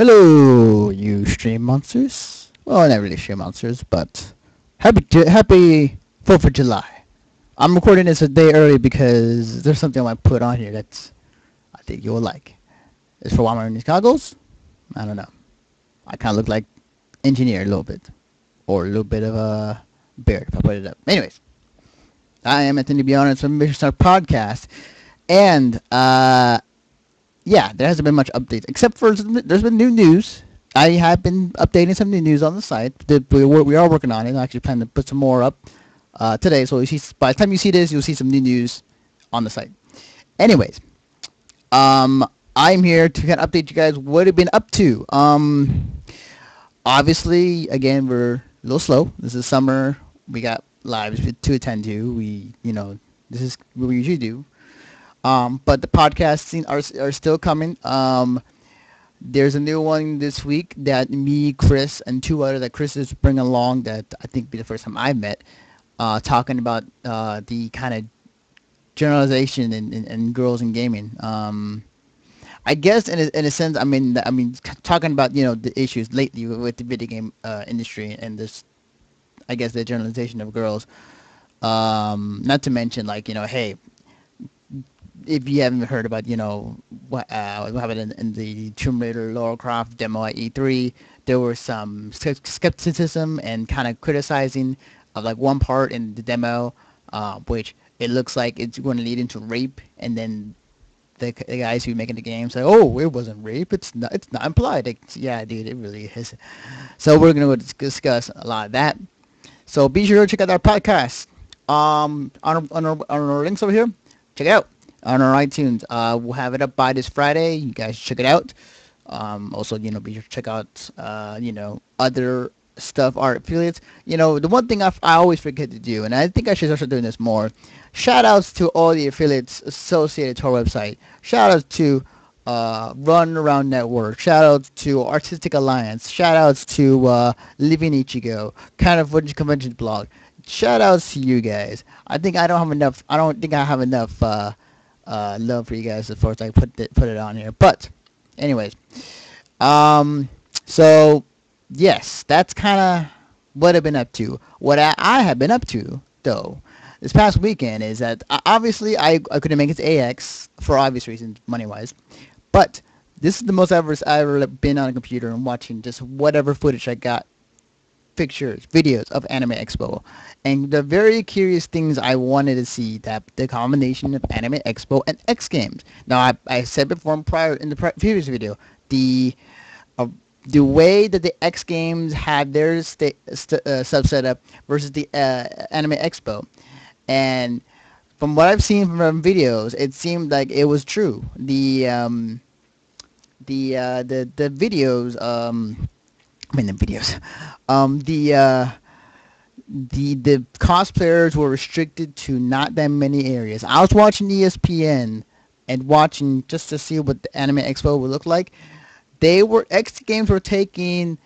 Hello, you stream monsters. Well, not really stream monsters, but happy happy Fourth of July. I'm recording this a day early because there's something I might put on here that's I think you'll like. It's for I'm wearing these goggles. I don't know. I kind of look like engineer a little bit, or a little bit of a beard if I put it up. Anyways, I am Anthony Beyond from Mission Start Podcast, and uh, yeah, there hasn't been much updates except for there's been new news. I have been updating some new news on the site. We, are working on it. I actually plan to put some more up uh, today. So see, by the time you see this, you'll see some new news on the site. Anyways, um, I'm here to kind of update you guys what I've been up to. Um, obviously, again, we're a little slow. This is summer. We got lives to attend to. We, you know, this is what we usually do. Um, but the podcasts are, are still coming. Um, there's a new one this week that me, Chris, and two other that Chris is bringing along that I think be the first time I met, uh, talking about uh, the kind of generalization in, in, in, girls in gaming. Um, I guess in a, in a sense, I mean, I mean, talking about you know the issues lately with the video game uh, industry and this, I guess the generalization of girls. Um, not to mention like you know, hey, if you haven't heard about, you know, what, uh, happened in, in, the Tomb Raider Lara Croft demo at E3, there was some skepticism and kind of criticizing of like one part in the demo, uh, which it looks like it's going to lead into rape, and then the, the guys who are making the game say, "Oh, it wasn't rape. It's not. It's not implied." It's, yeah, dude, it really is. So we're gonna discuss a lot of that. So be sure to check out our podcast. Um, on our, on our, on our links over here, check it out on our iTunes. Uh, we'll have it up by this Friday. You guys check it out. Um, also, you know, be sure to check out, uh, you know, other stuff, our affiliates. You know, the one thing I, I always forget to do, and I think I should start doing this more. Shout outs to all the affiliates associated to our website. Shout outs to uh, Run Around Network. Shout outs to Artistic Alliance. Shout outs to uh, Living Ichigo. Kind of Footage Convention blog. Shout outs to you guys. I think I don't have enough. I don't think I have enough. Uh, uh, love for you guys as far as I put it, put it on here. But, anyways, um, so yes, that's kind of what I've been up to. What I, I have been up to, though, this past weekend is that obviously I, I couldn't make it to AX for obvious reasons, money wise, but this is the most ever I've ever been on a computer and watching just whatever footage I got pictures, videos of Anime Expo. And the very curious things I wanted to see that the combination of Anime Expo and X Games. Now, I, I said before prior in the previous video, the uh, the way that the X Games had their st- st- uh, subset up versus the uh, Anime Expo, and from what I've seen from videos, it seemed like it was true. The um, the uh, the the videos um, I mean the videos. Um, the uh, the the cosplayers were restricted to not that many areas. I was watching ESPN and watching just to see what the Anime Expo would look like. They were X Games were taking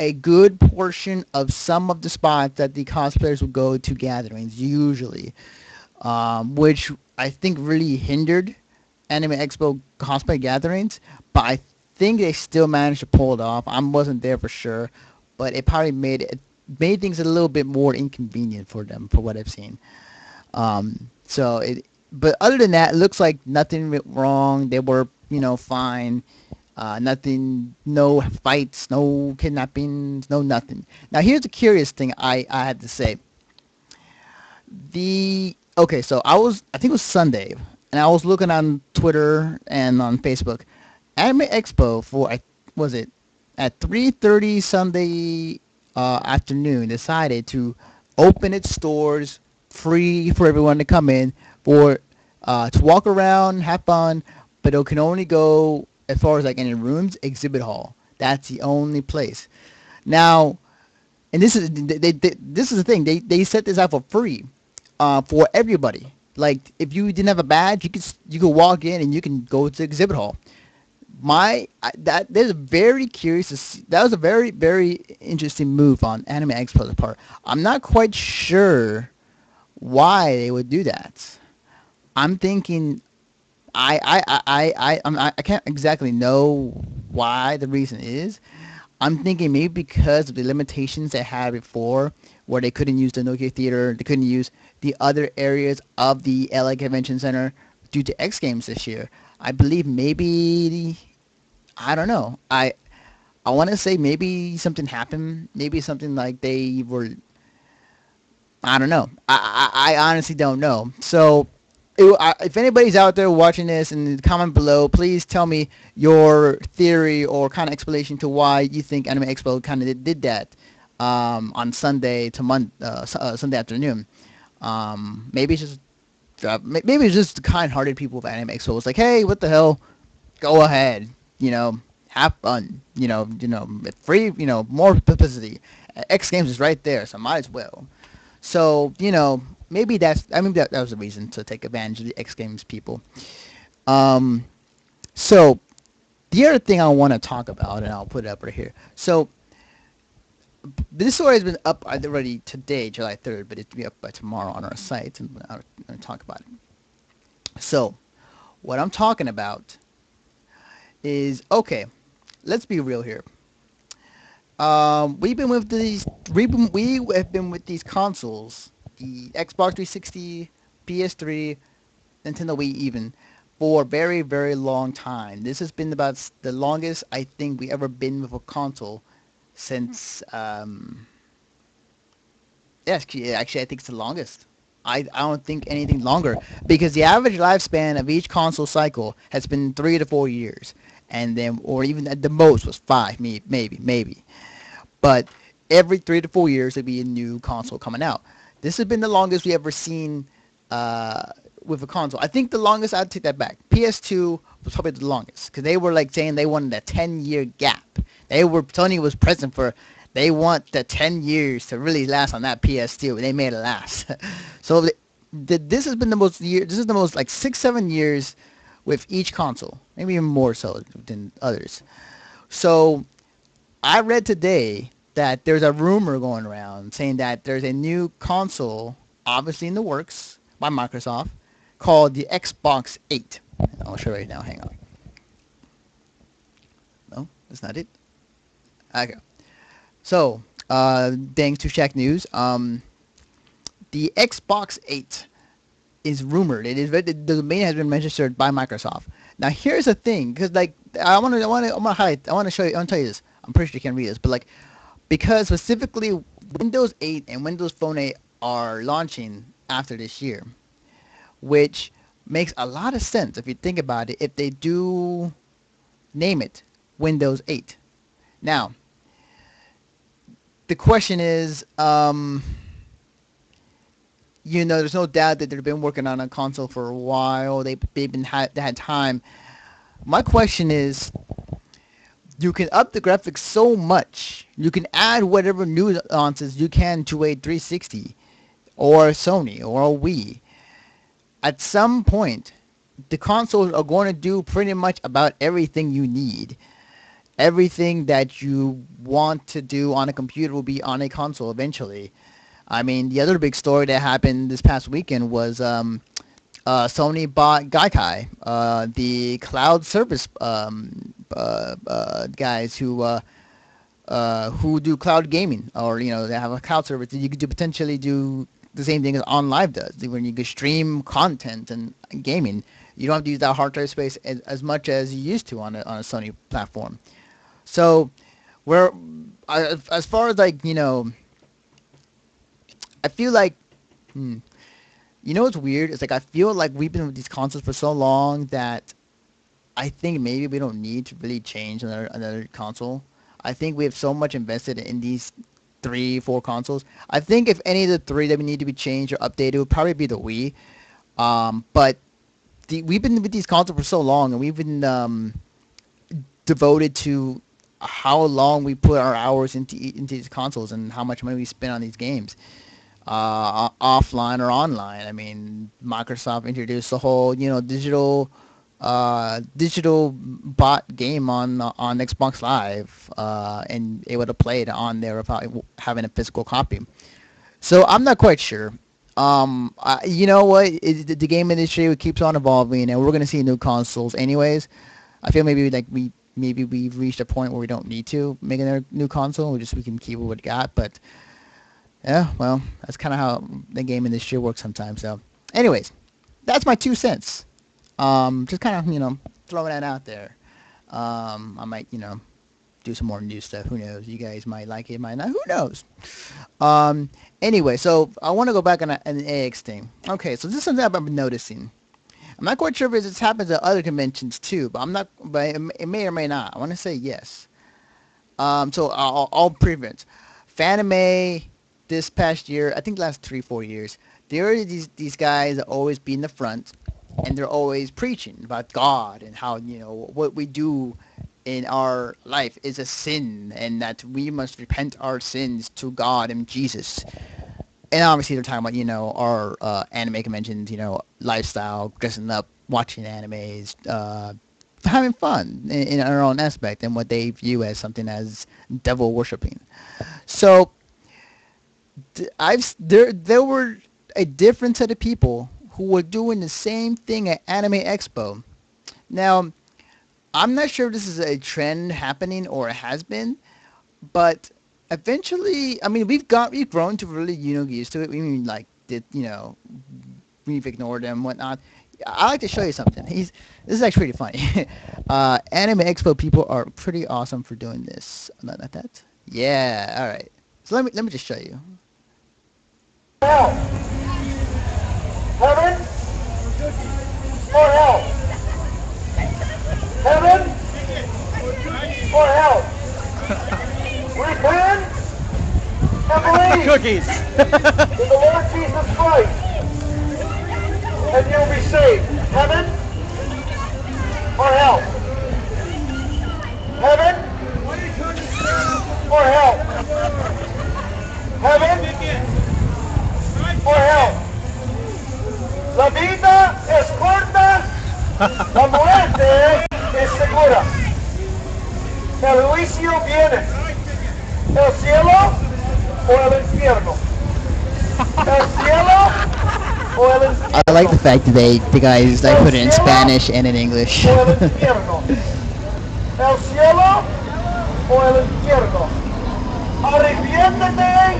a good portion of some of the spots that the cosplayers would go to gatherings usually, um, which I think really hindered Anime Expo cosplay gatherings. But I think they still managed to pull it off. I wasn't there for sure, but it probably made it made things a little bit more inconvenient for them, for what I've seen. Um, so it, but other than that, it looks like nothing went wrong. They were, you know, fine. Uh, nothing, no fights, no kidnappings, no nothing. Now here's a curious thing I, I had to say. The okay, so I was I think it was Sunday, and I was looking on Twitter and on Facebook Anime Expo for was it at 3:30 Sunday uh, afternoon decided to open its doors free for everyone to come in for uh, to walk around, have fun, but it can only go as far as like any rooms, exhibit hall. That's the only place. Now, and this is they, they, this is the thing they they set this out for free uh, for everybody. Like if you didn't have a badge, you could you could walk in and you can go to exhibit hall my that there's a very curious to see, that was a very very interesting move on Anime Expo's part. I'm not quite sure why they would do that. I'm thinking I I I I I'm, I can't exactly know why the reason is. I'm thinking maybe because of the limitations they had before, where they couldn't use the Nokia Theater, they couldn't use the other areas of the LA Convention Center due to X Games this year. I believe maybe I don't know. I I want to say maybe something happened. Maybe something like they were. I don't know. I I, I honestly don't know. So if anybody's out there watching this and comment below, please tell me your theory or kind of explanation to why you think Anime Expo kind of did, did that um, on Sunday to Mon- uh, uh, Sunday afternoon. Um, maybe it's just uh, maybe it's just kind-hearted people of Anime Expo. It's like, hey, what the hell? Go ahead, you know, have fun, you know, you know, free, you know, more publicity. X Games is right there, so might as well. So you know, maybe that's I mean that, that was a reason to take advantage of the X Games people. Um, so the other thing I want to talk about, and I'll put it up right here. So this story has been up already today, July 3rd, but it'll be up by tomorrow on our site, and I'll, I'll talk about it. So what I'm talking about is okay. Let's be real here. Um, we've been with these. We've been, we have been with these consoles the Xbox 360, PS3, Nintendo Wii even, for a very, very long time. This has been about the longest I think we ever been with a console since, um, actually I think it's the longest. I, I don't think anything longer because the average lifespan of each console cycle has been three to four years, and then or even at the most was five, maybe, maybe, maybe. But every three to four years there'd be a new console coming out. This has been the longest we ever seen uh, with a console. I think the longest, I'd take that back. PS2 was probably the longest because they were like saying they wanted a 10 year gap. They were, Sony was present for, they want the 10 years to really last on that PS2 and they made it last. so the, the, this has been the most year, this is the most like six, seven years with each console, maybe even more so than others. So I read today that there's a rumor going around saying that there's a new console, obviously in the works by Microsoft, called the Xbox 8. I'll show you right now. Hang on. No, that's not it. Okay. So, uh, thanks to Shacknews, um, the Xbox 8 is rumored. It is the domain has been registered by Microsoft. Now, here's the thing, because like I want to, I want to, I want to highlight, I want to show you, I want to tell you this. I'm pretty sure you can read this, but like because specifically Windows 8 and Windows Phone 8 are launching after this year, which makes a lot of sense if you think about it. If they do name it Windows 8, now the question is, um, you know, there's no doubt that they've been working on a console for a while. They they've been had they had time. My question is, you can up the graphics so much. You can add whatever nuances you can to a 360 or a Sony or a Wii. At some point, the consoles are going to do pretty much about everything you need. Everything that you want to do on a computer will be on a console eventually. I mean, the other big story that happened this past weekend was um, uh, Sony bought Gaikai, uh, the cloud service um, uh, uh, guys who uh, uh, who do cloud gaming, or you know they have a cloud service that you could do, potentially do the same thing as OnLive does, when you can stream content and gaming. You don't have to use that hard drive space as, as much as you used to on a, on a Sony platform. So, where as far as like you know, I feel like. Hmm, you know what's weird? It's like I feel like we've been with these consoles for so long that I think maybe we don't need to really change another another console. I think we have so much invested in these three, four consoles. I think if any of the three that we need to be changed or updated would probably be the Wii. Um, but the, we've been with these consoles for so long, and we've been um, devoted to how long we put our hours into into these consoles and how much money we spend on these games uh, offline or online. I mean, Microsoft introduced the whole, you know, digital uh, digital bot game on on Xbox Live uh, and able to play it on there without having a physical copy. So I'm not quite sure. um, I, you know what? It, the, game industry keeps on evolving, and we're gonna see new consoles anyways. I feel maybe like we maybe we've reached a point where we don't need to make another new console. We just we can keep what we got. But yeah, well, that's kind of how the game industry works sometimes. So, anyways, that's my two cents. Um, just kind of you know throwing that out there. Um, I might you know do some more new stuff. Who knows? You guys might like it, might not. Who knows? Um, anyway, so I want to go back on an AX thing. Okay, so this is something I've been noticing. I'm not quite sure if this happens at other conventions too, but I'm not. But it may or may not. I want to say yes. Um, so I'll, I'll prevent. Fanime this past year, I think last three four years, there are these these guys always be in the front, and they're always preaching about God and how you know what we do in our life is a sin and that we must repent our sins to God and Jesus. And obviously they're talking about, you know, our uh, anime conventions, you know, lifestyle, dressing up, watching animes, uh, having fun in, in, our own aspect and what they view as something as devil worshipping. So I've there there were a different set of people who were doing the same thing at Anime Expo. Now, I'm not sure if this is a trend happening or it has been, but eventually, I mean, we've got we've grown to really you know used to it. We mean like did you know we've ignored them whatnot. I like to show you something. He's this is actually pretty funny. uh, Anime Expo people are pretty awesome for doing this. Not, not that. Yeah. All right. So let me let me just show you. Help! Heaven hell? Repent and believe Cookies. the Lord Jesus Christ, and you'll be saved. Heaven or hell? Heaven or hell? Heaven or hell? La vida es corta, la muerte es segura. El juicio viene. El cielo o el infierno. El cielo o el infierno. I like the fact that they the guys like put it in Spanish and in English. o el infierno. El cielo o el infierno. Arrepiéntete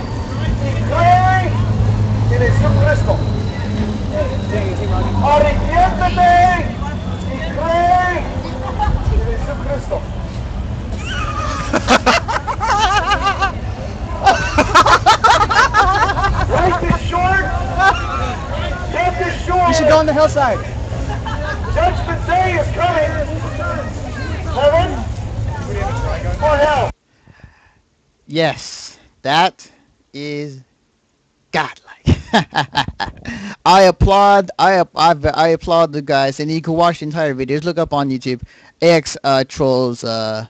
y cree en Jesucristo. Arrepiéntete y cree en Jesucristo. Life is short. Death is short. You should go on the hillside. Judgment day is coming. Heaven or hell? Yes, that is godlike. I applaud. I, I I applaud the guys, and you can watch the entire video. Just look up on YouTube. AX uh, trolls. Uh,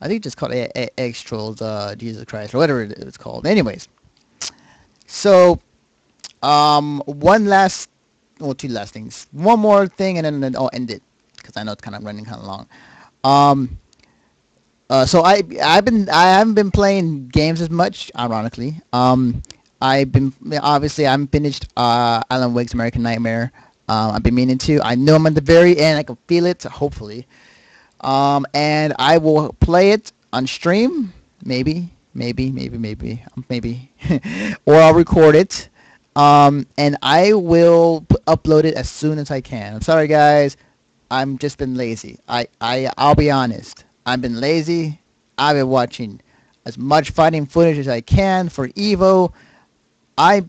I think it's called AX trolls. Uh, Jesus Christ, or whatever it's called. Anyways, so um, one last, well, two last things. One more thing, and then, then I'll end it because I know it's kind of running kind of long. Um, uh, so I I've been I haven't been playing games as much, ironically. Um, I've been obviously I'm finished uh, Alan Wake's American Nightmare. Um, I've been meaning to. I know I'm at the very end. I can feel it. Hopefully, um, and I will play it on stream. Maybe, maybe, maybe, maybe, maybe, or I'll record it. Um, and I will p- upload it as soon as I can. I'm sorry, guys. I'm just been lazy. I, I, I'll be honest. I've been lazy. I've been watching as much fighting footage as I can for Evo. I've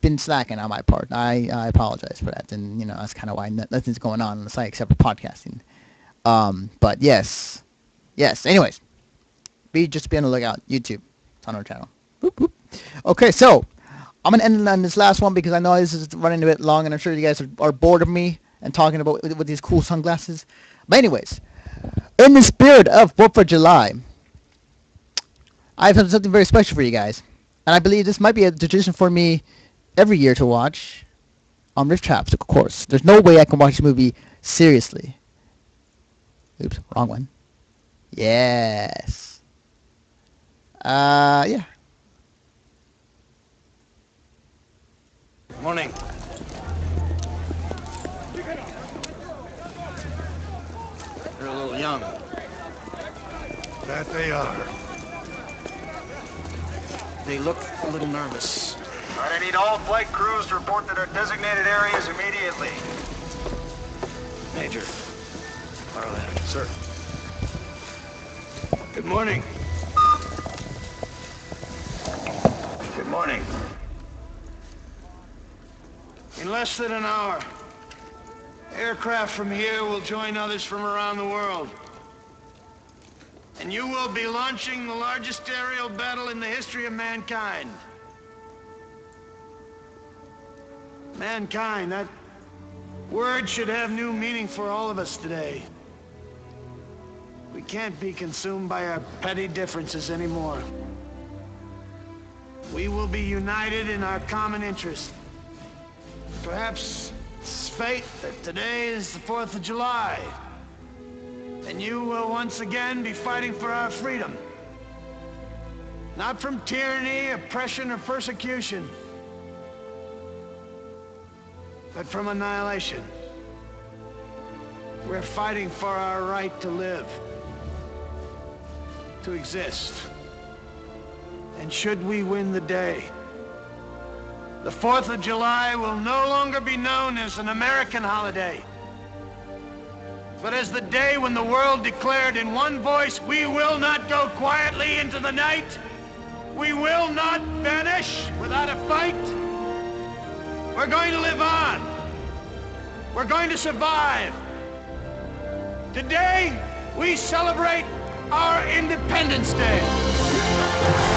been slacking on my part. I, I apologize for that. And, you know, that's kind of why nothing's going on on the site except for podcasting. Um, but yes. Yes. Anyways, be just be on the lookout. YouTube. It's on our channel. Boop, boop. Okay, so I'm gonna end on this last one because I know this is running a bit long, and I'm sure you guys are, bored of me and talking about with, with these cool sunglasses. But anyways, in the spirit of Fourth of July, I have something very special for you guys, and I believe this might be a tradition for me every year to watch on RiffTrax. Of course, there's no way I can watch this movie seriously. Oops, wrong one. Yes. Uh, yeah. Morning. They're a little young. That they are. They look a little nervous. All right, I need all flight crews to report to their designated areas immediately. Major. Arlen. Sir. Good morning. Good morning. In less than an hour, aircraft from here will join others from around the world. And you will be launching the largest aerial battle in the history of mankind. Mankind, that word should have new meaning for all of us today. We can't be consumed by our petty differences anymore. We will be united in our common interest. Perhaps it's fate that today is the 4th of July. And you will once again be fighting for our freedom. Not from tyranny, oppression, or persecution, but from annihilation. We're fighting for our right to live, to exist. And should we win the day, the 4th of July will no longer be known as an American holiday, but as the day when the world declared in one voice, we will not go quietly into the night. We will not vanish without a fight. We're going to live on. We're going to survive. Today, we celebrate our Independence Day.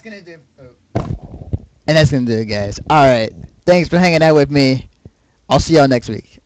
That's gonna do. Oh. And that's gonna do it, guys. All right. Thanks for hanging out with me. I'll see y'all next week.